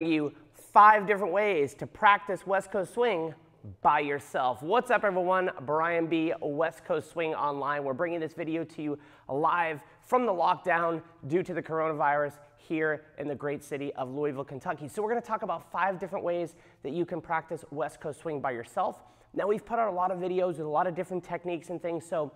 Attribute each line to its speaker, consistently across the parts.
Speaker 1: you five different ways to practice West Coast Swing by yourself. What's up everyone? Brian B, West Coast Swing Online. We're bringing this video to you live from the lockdown due to the coronavirus here in the great city of Louisville, Kentucky. So we're gonna talk about five different ways that you can practice West Coast Swing by yourself. Now we've put out a lot of videos with a lot of different techniques and things, so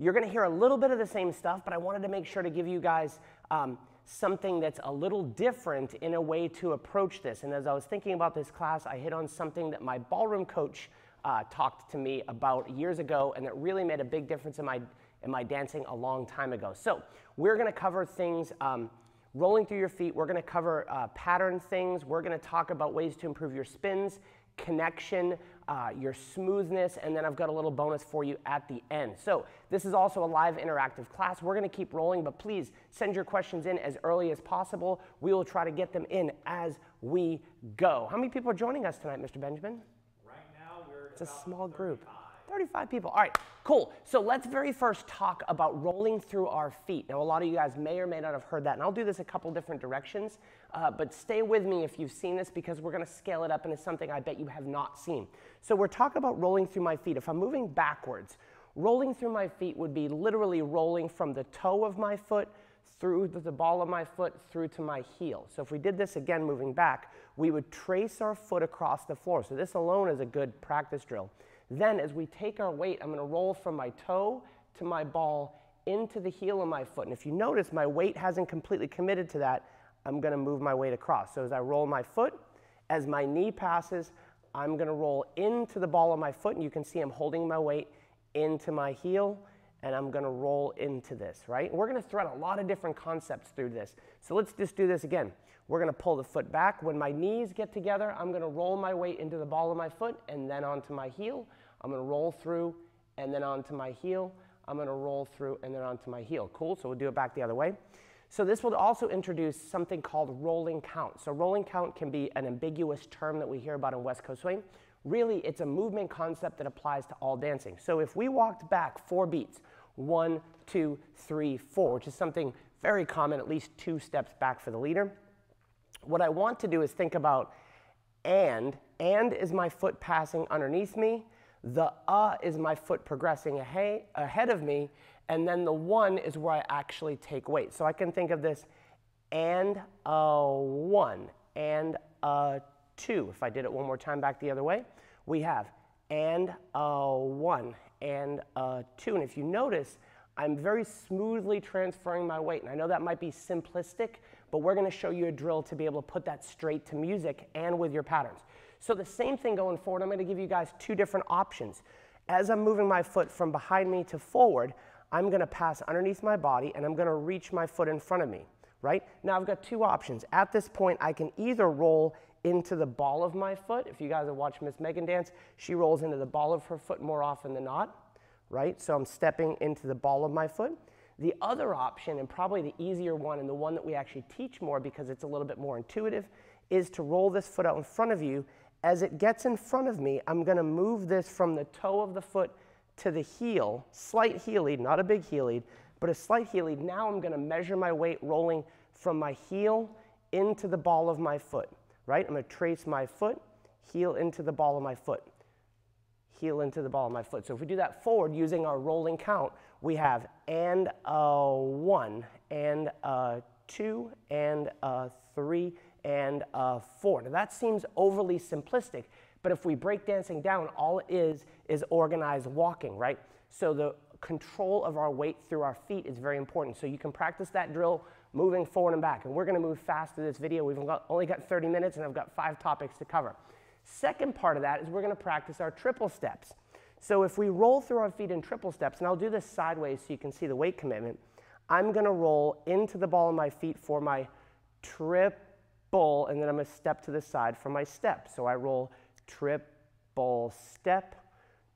Speaker 1: you're gonna hear a little bit of the same stuff, but I wanted to make sure to give you guys um, something that's a little different in a way to approach this. And as I was thinking about this class, I hit on something that my ballroom coach uh, talked to me about years ago, and that really made a big difference in my, in my dancing a long time ago. So we're gonna cover things um, rolling through your feet. We're gonna cover uh, pattern things. We're gonna talk about ways to improve your spins connection, uh, your smoothness, and then I've got a little bonus for you at the end. So this is also a live interactive class. We're gonna keep rolling, but please send your questions in as early as possible. We will try to get them in as we go. How many people are joining us tonight, Mr. Benjamin?
Speaker 2: Right now, we're
Speaker 1: It's a small group. 35 people. All right, cool. So let's very first talk about rolling through our feet. Now, a lot of you guys may or may not have heard that, and I'll do this a couple different directions, uh, but stay with me if you've seen this because we're gonna scale it up into something I bet you have not seen. So we're talking about rolling through my feet. If I'm moving backwards, rolling through my feet would be literally rolling from the toe of my foot through the ball of my foot through to my heel. So if we did this again moving back, we would trace our foot across the floor. So this alone is a good practice drill. Then as we take our weight, I'm gonna roll from my toe to my ball into the heel of my foot. And if you notice, my weight hasn't completely committed to that. I'm gonna move my weight across. So as I roll my foot, as my knee passes, I'm gonna roll into the ball of my foot. And you can see I'm holding my weight into my heel and I'm gonna roll into this, right? We're gonna thread a lot of different concepts through this. So let's just do this again. We're gonna pull the foot back. When my knees get together, I'm gonna roll my weight into the ball of my foot and then onto my heel. I'm gonna roll through and then onto my heel. I'm gonna roll through and then onto my heel. Cool, so we'll do it back the other way. So this will also introduce something called rolling count. So rolling count can be an ambiguous term that we hear about in West Coast Swing. Really, it's a movement concept that applies to all dancing. So if we walked back four beats, one, two, three, four, which is something very common, at least two steps back for the leader. What I want to do is think about and. And is my foot passing underneath me. The uh is my foot progressing ahead of me. And then the one is where I actually take weight. So I can think of this and a one and a two. If I did it one more time back the other way, we have and a one and a two. And if you notice, I'm very smoothly transferring my weight. And I know that might be simplistic, but we're gonna show you a drill to be able to put that straight to music and with your patterns. So the same thing going forward, I'm gonna give you guys two different options. As I'm moving my foot from behind me to forward, I'm gonna pass underneath my body and I'm gonna reach my foot in front of me, right? Now I've got two options. At this point, I can either roll into the ball of my foot. If you guys have watched Miss Megan dance, she rolls into the ball of her foot more often than not right? So I'm stepping into the ball of my foot. The other option, and probably the easier one, and the one that we actually teach more because it's a little bit more intuitive, is to roll this foot out in front of you. As it gets in front of me, I'm going to move this from the toe of the foot to the heel, slight heel lead, not a big heel lead, but a slight heel lead. Now I'm going to measure my weight rolling from my heel into the ball of my foot, right? I'm to trace my foot, heel into the ball of my foot heel into the ball of my foot. So if we do that forward using our rolling count, we have and a one, and a two, and a three, and a four. Now that seems overly simplistic, but if we break dancing down, all it is is organized walking, right? So the control of our weight through our feet is very important. So you can practice that drill moving forward and back. And we're gonna move fast through this video. We've only got 30 minutes and I've got five topics to cover. Second part of that is we're going to practice our triple steps. So if we roll through our feet in triple steps, and I'll do this sideways so you can see the weight commitment, I'm going to roll into the ball of my feet for my triple, and then I'm to step to the side for my step. So I roll triple step,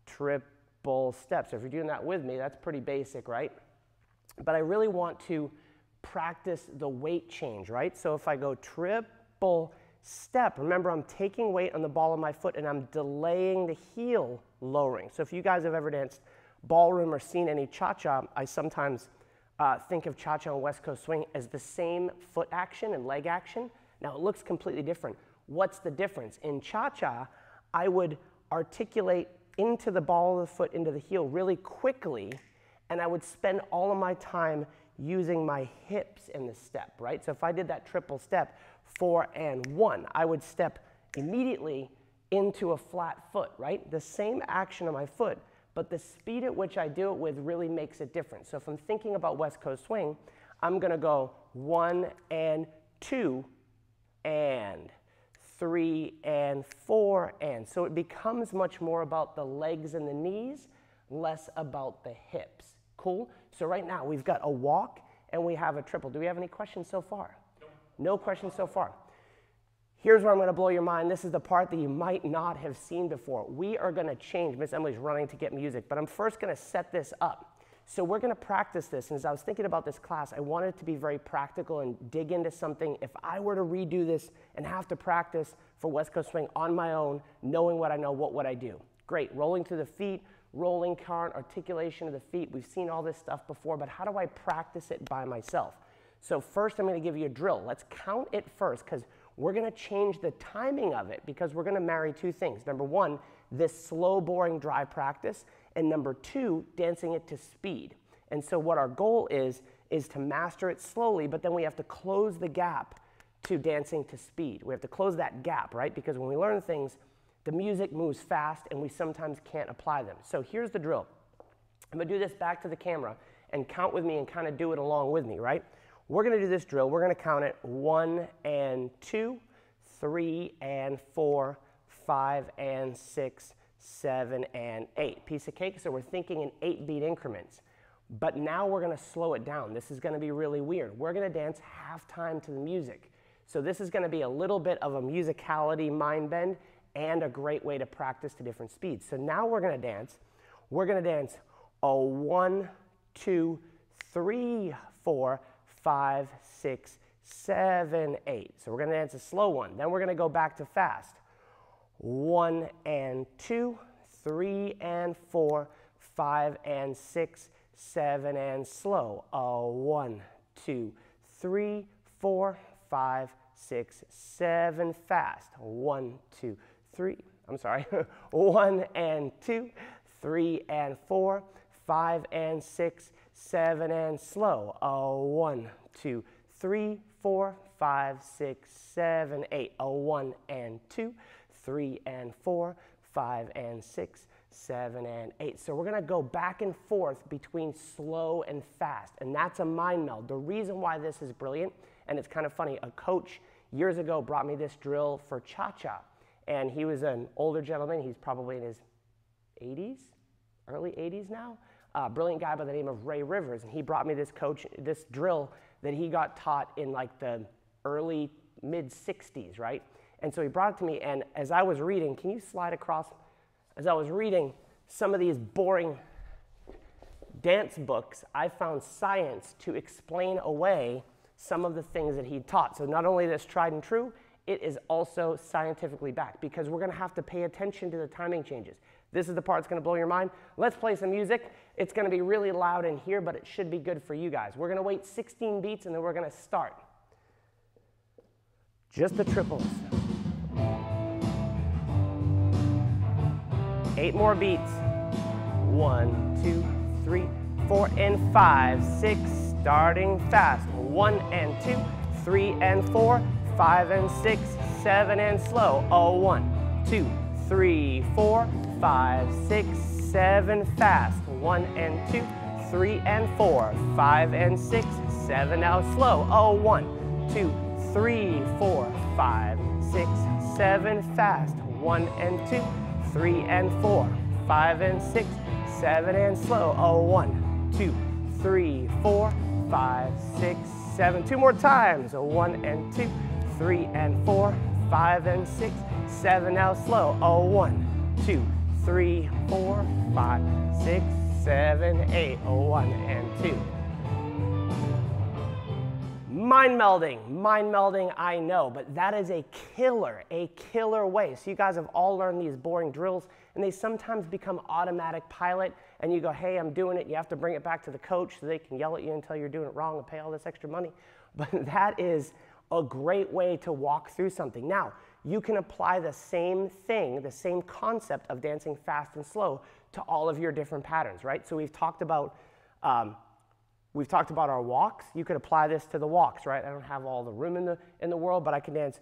Speaker 1: triple step. So if you're doing that with me, that's pretty basic, right? But I really want to practice the weight change, right? So if I go triple step, remember I'm taking weight on the ball of my foot and I'm delaying the heel lowering. So if you guys have ever danced ballroom or seen any cha-cha, I sometimes uh, think of cha-cha and West Coast Swing as the same foot action and leg action. Now it looks completely different. What's the difference? In cha cha, I would articulate into the ball of the foot, into the heel really quickly, and I would spend all of my time using my hips in the step, right? So if I did that triple step, four and one, I would step immediately into a flat foot, right? The same action of my foot, but the speed at which I do it with really makes a difference. So if I'm thinking about West Coast swing, I'm gonna go one and two and three and four and. So it becomes much more about the legs and the knees, less about the hips. Cool? So right now we've got a walk and we have a triple. Do we have any questions so far? No, no questions so far. Here's where I'm going to blow your mind. This is the part that you might not have seen before. We are going to change. Miss Emily's running to get music, but I'm first going to set this up. So we're going to practice this. And as I was thinking about this class, I wanted it to be very practical and dig into something. If I were to redo this and have to practice for West Coast Swing on my own, knowing what I know, what would I do? Great. Rolling through the feet, rolling count, articulation of the feet. We've seen all this stuff before, but how do I practice it by myself? So first I'm going to give you a drill. Let's count it first because we're going to change the timing of it because we're going to marry two things. Number one, this slow, boring, dry practice, and number two, dancing it to speed. And so what our goal is, is to master it slowly, but then we have to close the gap to dancing to speed. We have to close that gap, right? Because when we learn things, the music moves fast and we sometimes can't apply them. So here's the drill. I'm gonna do this back to the camera and count with me and kind of do it along with me, right? We're to do this drill. We're to count it one and two, three and four, five and six, seven and eight. Piece of cake. So we're thinking in eight beat increments. But now we're going to slow it down. This is going to be really weird. We're going to dance half time to the music. So this is going to be a little bit of a musicality mind bend and a great way to practice to different speeds. So now we're going to dance. We're going to dance a one, two, three, four, five, six, seven, eight. So we're going to dance a slow one. Then we're going to go back to fast. One and two, three and four, five and six, seven and slow. A one, two, three, four, five, six, seven, fast. One, two, three. I'm sorry. one and two, three and four, five and six, seven and slow. A one, two, three, four, five, six, seven, eight. A one and two, three and four, five and six, seven and eight. So we're gonna go back and forth between slow and fast, and that's a mind meld. The reason why this is brilliant, and it's kind of funny, a coach years ago brought me this drill for cha-cha, and he was an older gentleman, he's probably in his 80s, early 80s now, a brilliant guy by the name of Ray Rivers, and he brought me this coach, this drill that he got taught in like the early mid 60s, right? And so he brought it to me, and as I was reading, can you slide across? As I was reading some of these boring dance books, I found science to explain away some of the things that he taught. So not only this tried and true, it is also scientifically backed because we're going to have to pay attention to the timing changes. This is the part that's going to blow your mind. Let's play some music. It's going to be really loud in here, but it should be good for you guys. We're going to wait 16 beats and then we're going to start. Just the triples. Eight more beats. One, two, three, four, and five, six, starting fast. One and two, three and four, five and six, seven and slow. Oh, one, two, three, four, five, six, seven, fast. One and two, three and four, five and six, seven, now slow. Oh, one, two, three, four, five, six, seven, fast. One and two, three and four, five and six, seven and slow. Oh, one, two, three, four, five, six, seven. Two more times. A one and two, three and four, five and six, seven. Now slow. Oh, one, two, three, four, five, six, seven, eight, one, and two. Mind melding, mind melding, I know, but that is a killer, a killer way. So you guys have all learned these boring drills, and they sometimes become automatic pilot, and you go, hey, I'm doing it. You have to bring it back to the coach so they can yell at you until you're doing it wrong and pay all this extra money. But that is a great way to walk through something. Now, you can apply the same thing, the same concept of dancing fast and slow to all of your different patterns, right? So we've talked about um, we've talked about our walks. You could apply this to the walks, right? I don't have all the room in the in the world, but I can dance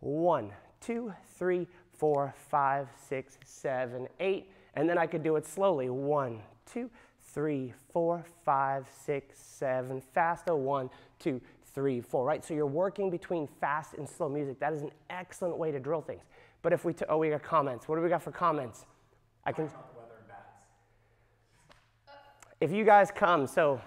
Speaker 1: one, two, three, four, five, six, seven, eight, and then I could do it slowly. One, two, three, four, five, six, seven, faster. One, two, three, four, right? So you're working between fast and slow music. That is an excellent way to drill things. But if we, t- oh, we got comments. What do we got for comments? I can. If you guys come, so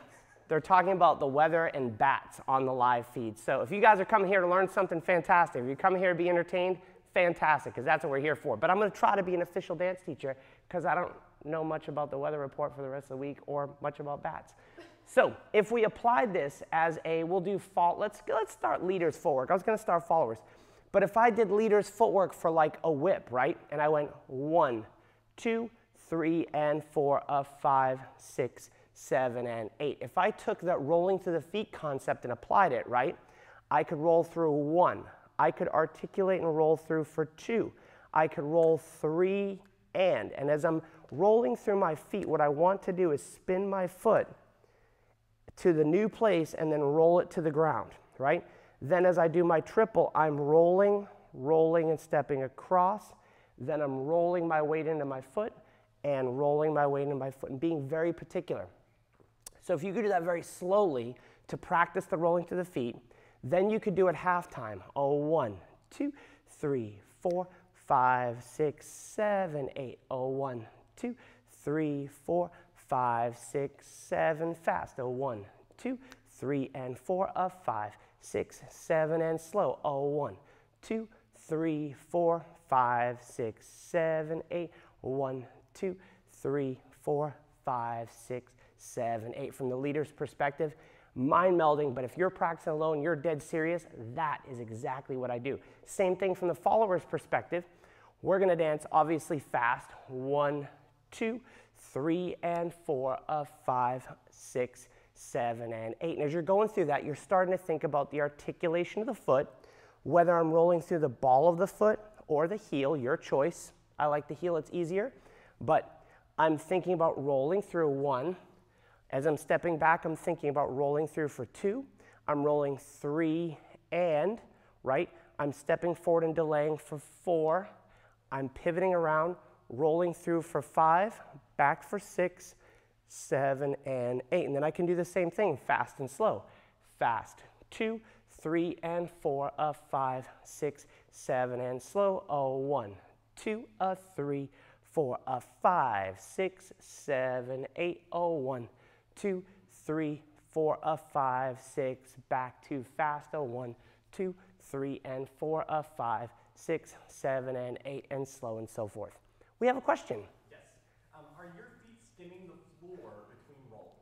Speaker 1: they're talking about the weather and bats on the live feed. So if you guys are coming here to learn something fantastic, if you come here to be entertained, fantastic, because that's what we're here for. But I'm going to try to be an official dance teacher because I don't know much about the weather report for the rest of the week or much about bats. So if we applied this as a, we'll do fault, let's, let's start leaders footwork. I was gonna start followers. But if I did leaders footwork for like a whip, right? And I went one, two, three, and four, six, seven, and eight. If I took that rolling through the feet concept and applied it, right? I could roll through one. I could articulate and roll through for two. I could roll three and. And as I'm rolling through my feet, what I want to do is spin my foot to the new place and then roll it to the ground, right? Then as I do my triple, I'm rolling, rolling and stepping across. Then I'm rolling my weight into my foot and rolling my weight into my foot and being very particular. So if you could do that very slowly to practice the rolling to the feet, then you could do it halftime. Oh, one, two, three, four, five, six, seven, eight. Oh, one, two, three, four, five, six, seven, fast. Oh, one, two, three, and four, of five, six, seven, and slow. Oh, one, two, three, four, five, six, seven, eight. One, two, three, four, five, six, seven, eight. From the leader's perspective, mind melding, but if you're practicing alone, you're dead serious, that is exactly what I do. Same thing from the follower's perspective. We're gonna dance obviously fast. One, two, three and four of five, six, seven, and eight. And as you're going through that, you're starting to think about the articulation of the foot, whether I'm rolling through the ball of the foot or the heel, your choice. I like the heel, it's easier. But I'm thinking about rolling through one. As I'm stepping back, I'm thinking about rolling through for two. I'm rolling three and, right? I'm stepping forward and delaying for four. I'm pivoting around, rolling through for five, back for six, seven, and eight. And then I can do the same thing, fast and slow. Fast, two, three, and four, a five, six, seven, and slow, a one, two, a three, four, a five, six, seven, eight, a one, two, three, four, a five, six, back to fast, a one, two, three, and four, a five, six, seven, and eight, and slow, and so forth. We have a question. Yes. Um, are your feet skimming the floor between rolls?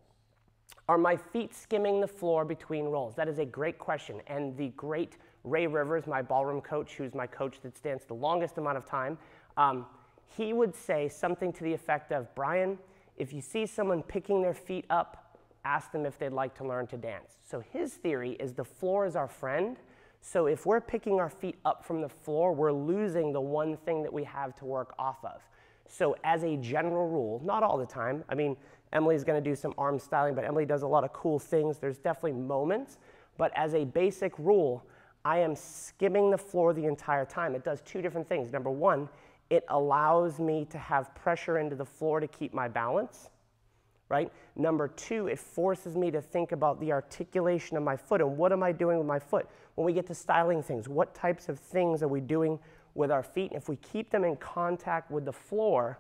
Speaker 1: Are my feet skimming the floor between rolls? That is a great question. And the great Ray Rivers, my ballroom coach, who's my coach that stands the longest amount of time, um, he would say something to the effect of Brian, if you see someone picking their feet up, ask them if they'd like to learn to dance. So his theory is the floor is our friend. So if we're picking our feet up from the floor, we're losing the one thing that we have to work off of. So as a general rule, not all the time, I mean, Emily's going to do some arm styling, but Emily does a lot of cool things. There's definitely moments, but as a basic rule, I am skimming the floor the entire time. It does two different things. Number one, it allows me to have pressure into the floor to keep my balance, right? Number two, it forces me to think about the articulation of my foot and what am I doing with my foot? When we get to styling things, what types of things are we doing with our feet? And if we keep them in contact with the floor,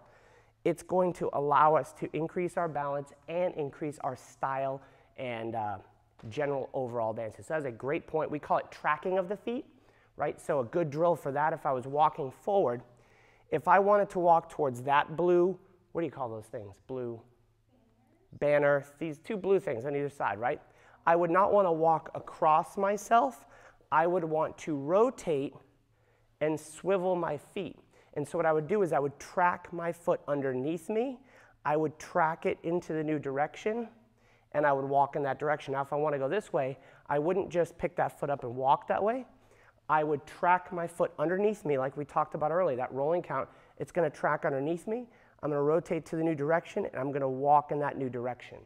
Speaker 1: it's going to allow us to increase our balance and increase our style and uh, general overall dances. So that's a great point. We call it tracking of the feet, right? So a good drill for that if I was walking forward, if I wanted to walk towards that blue, what do you call those things? Blue banner, these two blue things on either side, right? I would not want to walk across myself. I would want to rotate and swivel my feet. And so what I would do is I would track my foot underneath me. I would track it into the new direction and I would walk in that direction. Now, if I want to go this way, I wouldn't just pick that foot up and walk that way. I would track my foot underneath me, like we talked about earlier, that rolling count. It's going to track underneath me. I'm going to rotate to the new direction, and I'm going to walk in that new direction.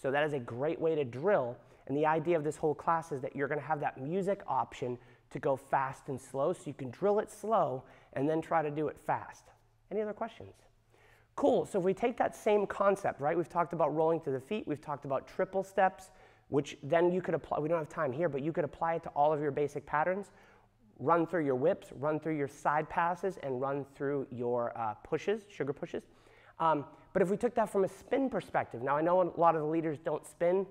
Speaker 1: So that is a great way to drill. And the idea of this whole class is that you're going to have that music option to go fast and slow, so you can drill it slow and then try to do it fast. Any other questions? Cool. So if we take that same concept, right? We've talked about rolling to the feet. We've talked about triple steps, which then you could apply. We don't have time here, but you could apply it to all of your basic patterns run through your whips, run through your side passes, and run through your uh, pushes, sugar pushes. Um, but if we took that from a spin perspective, now I know a lot of the leaders don't spin,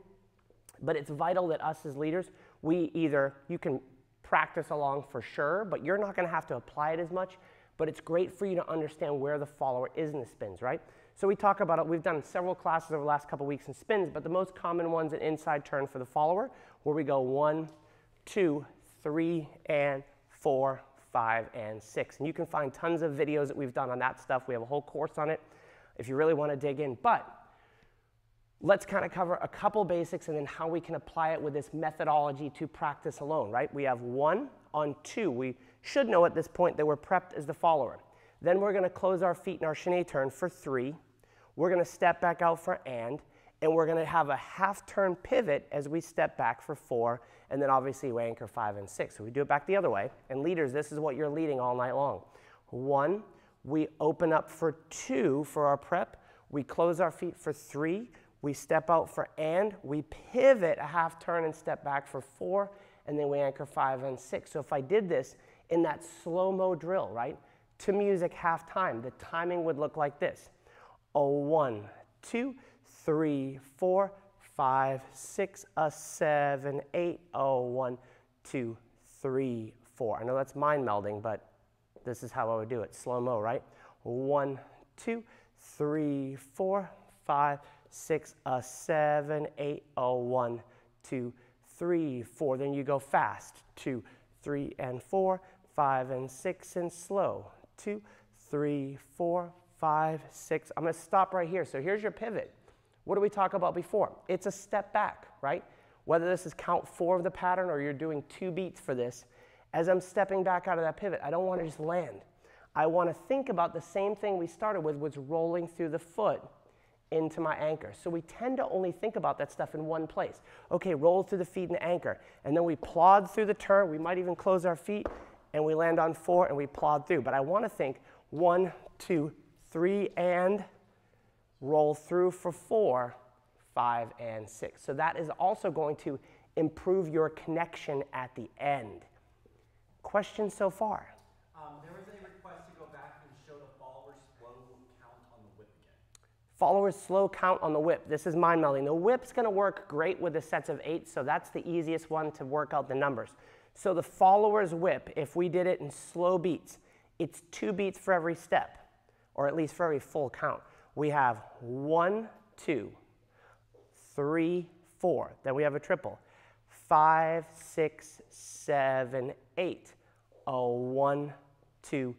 Speaker 1: but it's vital that us as leaders, we either, you can practice along for sure, but you're not going to have to apply it as much. But it's great for you to understand where the follower is in the spins, right? So we talk about it. We've done several classes over the last couple weeks in spins, but the most common one's an inside turn for the follower, where we go one, two, three, and four, five, and six. And you can find tons of videos that we've done on that stuff. We have a whole course on it if you really want to dig in. But let's kind of cover a couple basics and then how we can apply it with this methodology to practice alone, right? We have one on two. We should know at this point that we're prepped as the follower. Then we're going to close our feet in our chaîné turn for three. We're going to step back out for and, and we're going to have a half turn pivot as we step back for four, and then obviously we anchor five and six. So we do it back the other way. And leaders, this is what you're leading all night long. One, we open up for two for our prep. We close our feet for three. We step out for and. We pivot a half turn and step back for four. And then we anchor five and six. So if I did this in that slow-mo drill, right, to music half time, the timing would look like this. A one, two, three, four, five, six, a seven, eight, oh, one, two, three, four. I know that's mind melding, but this is how I would do it. Slow mo, right? One, two, three, four, five, six, a seven, eight, oh, one, two, three, four. Then you go fast. Two, three, and four, five, and six, and slow. Two, three, four, five, six. I'm to stop right here. So here's your pivot. What did we talk about before? It's a step back, right? Whether this is count four of the pattern or you're doing two beats for this, as I'm stepping back out of that pivot, I don't want to just land. I want to think about the same thing we started with, was rolling through the foot into my anchor. So we tend to only think about that stuff in one place. Okay, roll through the feet and anchor. And then we plod through the turn. We might even close our feet and we land on four and we plod through. But I want to think one, two, three, and roll through for four, five, and six. So that is also going to improve your connection at the end. Questions so far?
Speaker 2: Um, there was a request to go back and show the follower's slow count on the whip again.
Speaker 1: Followers slow count on the whip. This is mind melding. The whip's going to work great with the sets of eight, so that's the easiest one to work out the numbers. So the follower's whip, if we did it in slow beats, it's two beats for every step, or at least for every full count we have one, two, three, four. Then we have a triple. Five, six, seven, eight. A one, two,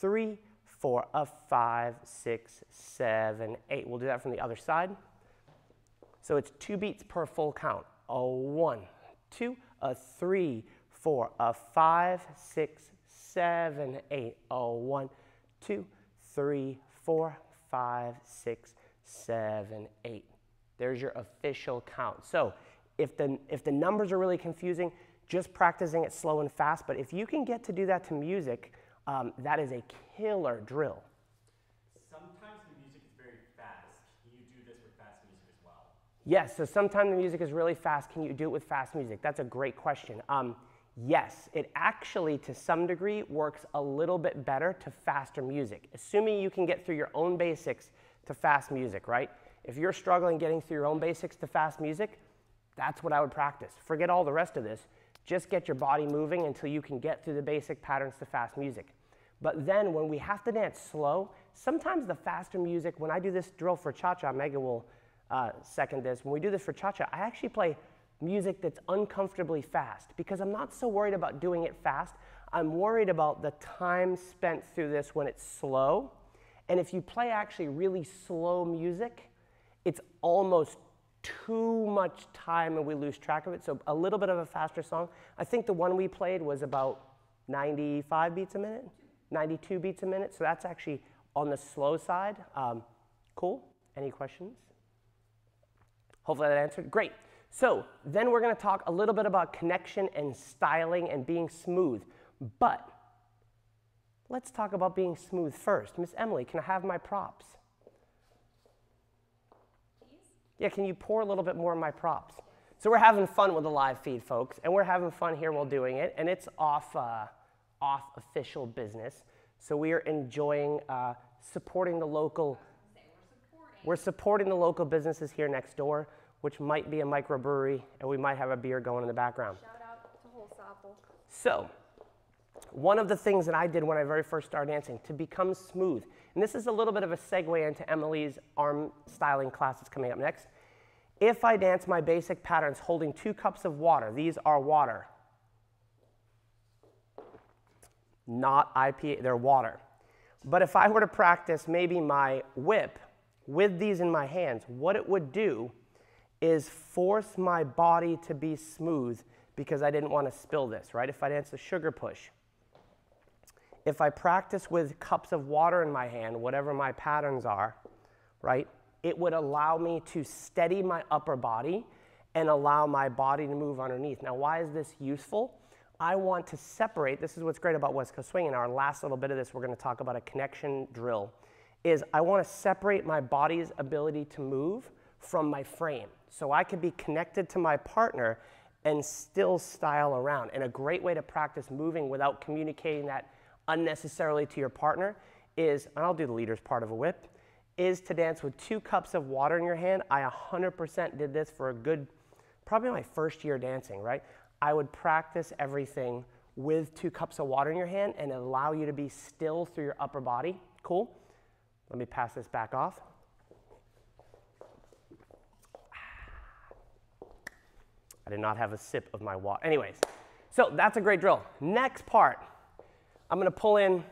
Speaker 1: three, four, a five, six, seven, eight. We'll do that from the other side. So it's two beats per full count. A one, two, a three, four, a five, six, seven, eight. A one, two, three, four, five, six, seven, eight. There's your official count. So if the, if the numbers are really confusing, just practicing it slow and fast. But if you can get to do that to music, um, that is a killer drill.
Speaker 2: Sometimes the music is very fast. Can you do this with fast music as well?
Speaker 1: Yes, so sometimes the music is really fast. Can you do it with fast music? That's a great question. Um, Yes, it actually, to some degree, works a little bit better to faster music, assuming you can get through your own basics to fast music, right? If you're struggling getting through your own basics to fast music, that's what I would practice. Forget all the rest of this. Just get your body moving until you can get through the basic patterns to fast music. But then when we have to dance slow, sometimes the faster music, when I do this drill for cha-cha, Megan will uh, second this, when we do this for cha-cha, I actually play music that's uncomfortably fast because I'm not so worried about doing it fast. I'm worried about the time spent through this when it's slow. And if you play actually really slow music, it's almost too much time and we lose track of it. So a little bit of a faster song. I think the one we played was about 95 beats a minute, 92 beats a minute. So that's actually on the slow side. Um, cool. Any questions? Hopefully that answered. Great. So then we're going to talk a little bit about connection and styling and being smooth. But let's talk about being smooth first. Miss Emily, can I have my props? Yeah, can you pour a little bit more of my props? So we're having fun with the live feed, folks, and we're having fun here while doing it, and it's off, uh, off official business. So we are enjoying uh, supporting the local. We're supporting the local businesses here next door, which might be a microbrewery, and we might have a beer going in the background.
Speaker 3: Shout out to Holsopple.
Speaker 1: So, one of the things that I did when I very first started dancing to become smooth, and this is a little bit of a segue into Emily's arm styling class that's coming up next. If I dance my basic patterns holding two cups of water, these are water, not IPA, they're water. But if I were to practice maybe my whip with these in my hands, what it would do is force my body to be smooth because I didn't want to spill this, right? If I dance the sugar push, if I practice with cups of water in my hand, whatever my patterns are, right, it would allow me to steady my upper body and allow my body to move underneath. Now, why is this useful? I want to separate, this is what's great about West Coast Swing. In our last little bit of this, we're going to talk about a connection drill, is I want to separate my body's ability to move from my frame. So I could be connected to my partner and still style around. And a great way to practice moving without communicating that unnecessarily to your partner is, and I'll do the leader's part of a whip, is to dance with two cups of water in your hand. I 100% did this for a good, probably my first year dancing, right? I would practice everything with two cups of water in your hand and allow you to be still through your upper body. Cool? Let me pass this back off. I did not have a sip of my water. Anyways, so that's a great drill. Next part, I'm gonna pull in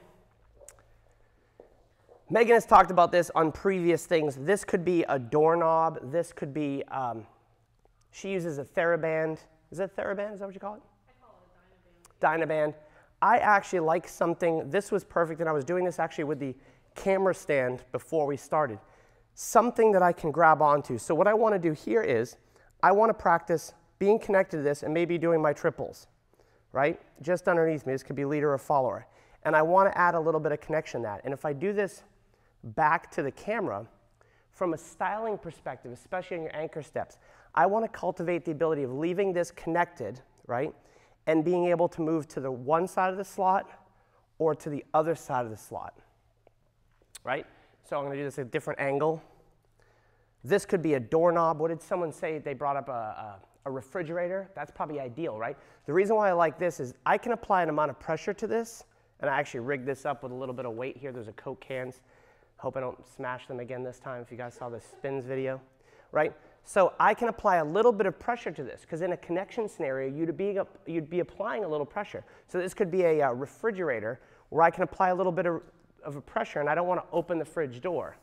Speaker 1: Megan has talked about this on previous things. This could be a doorknob. This could be, um, she uses a TheraBand. Is it TheraBand? Is that what you call it? I call it a Dynaband. Dynaband. I actually like something, this was perfect, and I was doing this actually with the camera stand before we started. Something that I can grab onto. So what I want to do here is, I want to practice being connected to this and maybe doing my triples, right? Just underneath me, this could be leader or follower. And I want to add a little bit of connection to that. And if I do this back to the camera, from a styling perspective, especially on your anchor steps, I want to cultivate the ability of leaving this connected, right? And being able to move to the one side of the slot or to the other side of the slot, right? So I'm going to do this at a different angle. This could be a doorknob. What did someone say? They brought up a, a, a refrigerator. That's probably ideal, right? The reason why I like this is I can apply an amount of pressure to this, and I actually rigged this up with a little bit of weight here. There's a Coke cans. Hope I don't smash them again this time if you guys saw the spins video, right? So I can apply a little bit of pressure to this because in a connection scenario, you'd be, you'd be applying a little pressure. So this could be a uh, refrigerator where I can apply a little bit of, of a pressure and I don't want to open the fridge door.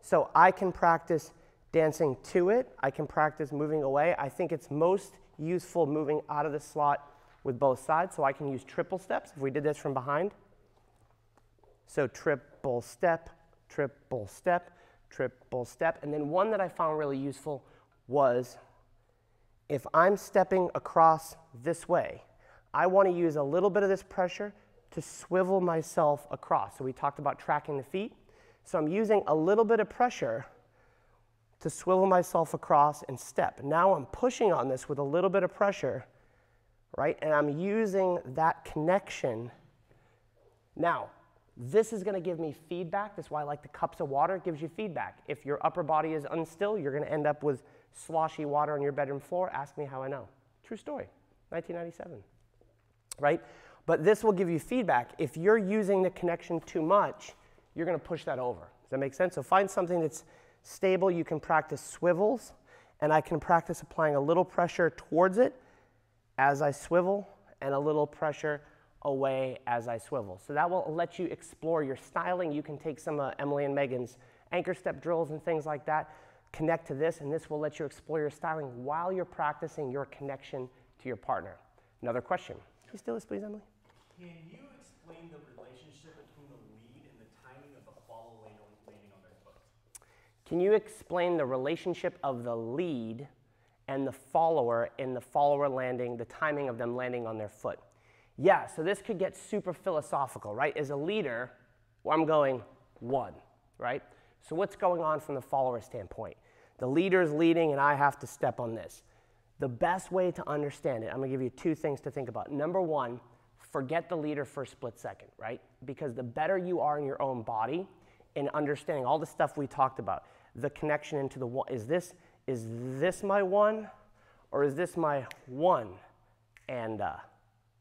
Speaker 1: So I can practice dancing to it. I can practice moving away. I think it's most useful moving out of the slot with both sides. So I can use triple steps if we did this from behind. So triple step, triple step, triple step. And then one that I found really useful was if I'm stepping across this way, I want to use a little bit of this pressure to swivel myself across. So we talked about tracking the feet. So I'm using a little bit of pressure to swivel myself across and step. Now I'm pushing on this with a little bit of pressure, right? And I'm using that connection. Now, this is going to give me feedback. That's why I like the cups of water. It gives you feedback. If your upper body is unstill, you're going to end up with sloshy water on your bedroom floor. Ask me how I know. True story. 1997. Right? But this will give you feedback. If you're using the connection too much, you're going to push that over. Does that make sense? So find something that's stable. You can practice swivels, and I can practice applying a little pressure towards it as I swivel and a little pressure away as I swivel. So that will let you explore your styling. You can take some of Emily and Megan's anchor step drills and things like that, connect to this, and this will let you explore your styling while you're practicing your connection to your partner. Another question. Can you steal this, please, Emily?
Speaker 2: Can you explain the relationship between the lead and the timing of the follow landing on their foot?
Speaker 1: Can you explain the relationship of the lead and the follower in the follower landing, the timing of them landing on their foot? Yeah, so this could get super philosophical, right? As a leader, well, I'm going one, right? So what's going on from the follower standpoint? The leader's leading and I have to step on this. The best way to understand it, I'm gonna give you two things to think about. Number one, forget the leader for a split second, right? Because the better you are in your own body in understanding all the stuff we talked about, the connection into the one, is this, is this my one or is this my one and, uh,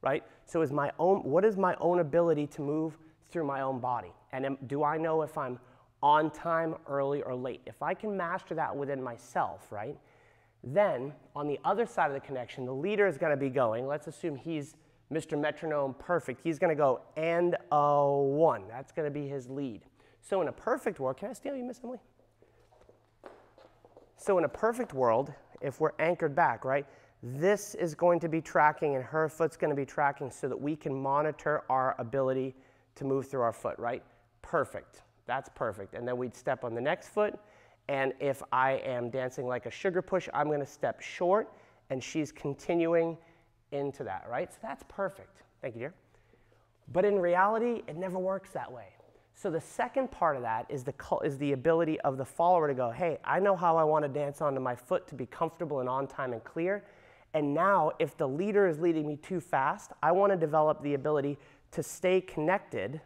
Speaker 1: right? So is my own, what is my own ability to move through my own body? And am, do I know if I'm on time, early, or late? If I can master that within myself, right? Then on the other side of the connection, the leader is going to be going, let's assume he's Mr. Metronome perfect. He's going to go and a one. That's going to be his lead. So in a perfect world, can I steal you, Miss Emily? So in a perfect world, if we're anchored back, right, this is going to be tracking and her foot's going to be tracking so that we can monitor our ability to move through our foot, right? Perfect. That's perfect. And then we'd step on the next foot. And if I am dancing like a sugar push, I'm going to step short and she's continuing into that, right? So that's perfect. Thank you, dear. But in reality, it never works that way. So the second part of that is the, is the ability of the follower to go, hey, I know how I want to dance onto my foot to be comfortable and on time and clear. And now, if the leader is leading me too fast, I want to develop the ability to stay connected,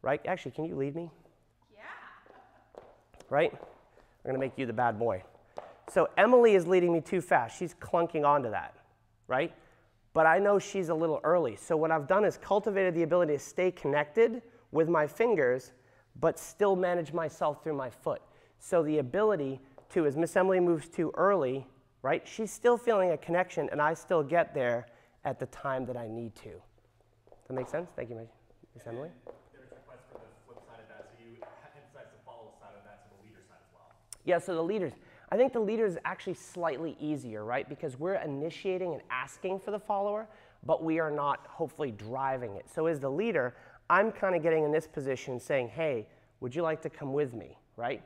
Speaker 1: right? Actually, can you lead me? Yeah. Right? I'm going to make you the bad boy. So Emily is leading me too fast. She's clunking onto that, right? But I know she's a little early. So what I've done is cultivated the ability to stay connected with my fingers, but still manage myself through my foot. So the ability to, as Miss Emily moves too early, right, she's still feeling a connection, and I still get there at the time that I need to. Does that make sense? Thank you, Miss Emily.
Speaker 2: There's requests for the flip side of that, so you emphasize the follow side of that to the leader side as well.
Speaker 1: Yeah, so the leaders. I think the leader is actually slightly easier, right? Because we're initiating and asking for the follower, but we are not hopefully driving it. So as the leader, I'm kind of getting in this position saying, hey, would you like to come with me, right?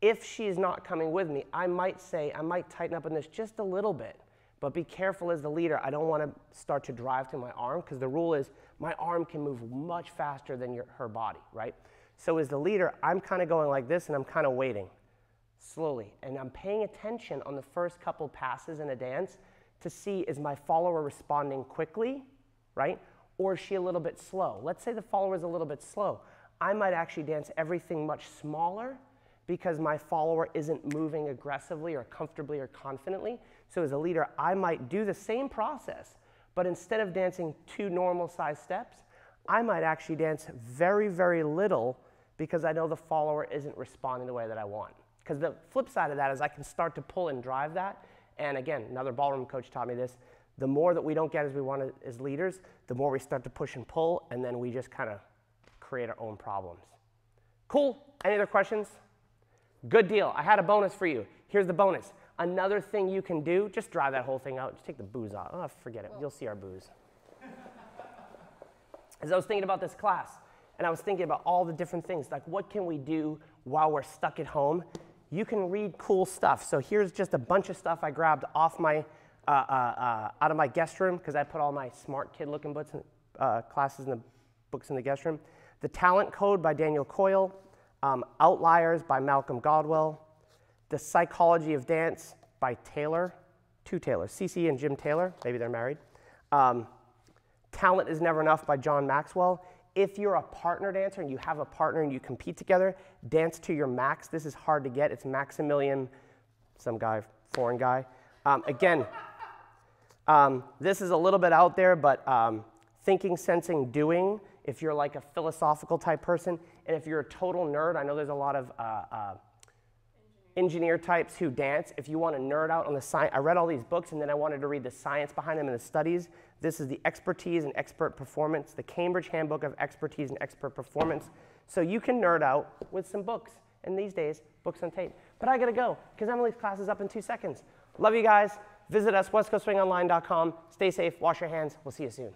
Speaker 1: If she's not coming with me, I might say, I might tighten up on this just a little bit. But be careful as the leader. I don't want to start to drive to my arm because the rule is my arm can move much faster than your, her body, right? So as the leader, I'm kind of going like this and I'm kind of waiting slowly. And I'm paying attention on the first couple passes in a dance to see is my follower responding quickly, right? Or is she a little bit slow? Let's say the follower is a little bit slow. I might actually dance everything much smaller because my follower isn't moving aggressively or comfortably or confidently. So as a leader, I might do the same process, but instead of dancing two normal size steps, I might actually dance very, very little because I know the follower isn't responding the way that I want. Because the flip side of that is I can start to pull and drive that. And again, another ballroom coach taught me this. The more that we don't get as we want as leaders, the more we start to push and pull, and then we just kind of create our own problems. Cool. Any other questions? Good deal. I had a bonus for you. Here's the bonus. Another thing you can do, just dry that whole thing out. Just take the booze out. Oh, forget it. You'll see our booze. As I was thinking about this class, and I was thinking about all the different things, like what can we do while we're stuck at home? You can read cool stuff. So here's just a bunch of stuff I grabbed off my uh, uh, uh, out of my guest room because I put all my smart kid looking books in, uh, classes and the books in the guest room. The Talent Code by Daniel Coyle, um, Outliers by Malcolm Gladwell, The Psychology of Dance by Taylor, two Taylors, CC and Jim Taylor, maybe they're married. Um, Talent is Never Enough by John Maxwell. If you're a partner dancer and you have a partner and you compete together, dance to your max. This is hard to get. It's Maximilian, some guy, foreign guy. Um, again, um, this is a little bit out there, but um, thinking, sensing, doing, if you're like a philosophical type person, and if you're a total nerd, I know there's a lot of uh, uh, engineer types who dance. If you want to nerd out on the science, I read all these books and then I wanted to read the science behind them and the studies. This is the Expertise and Expert Performance, the Cambridge Handbook of Expertise and Expert Performance. So you can nerd out with some books. And these days, books on tape. But I gotta go, because Emily's class is up in two seconds. Love you guys. Visit us, westcoastswingonline.com. Stay safe, wash your hands. We'll see you soon.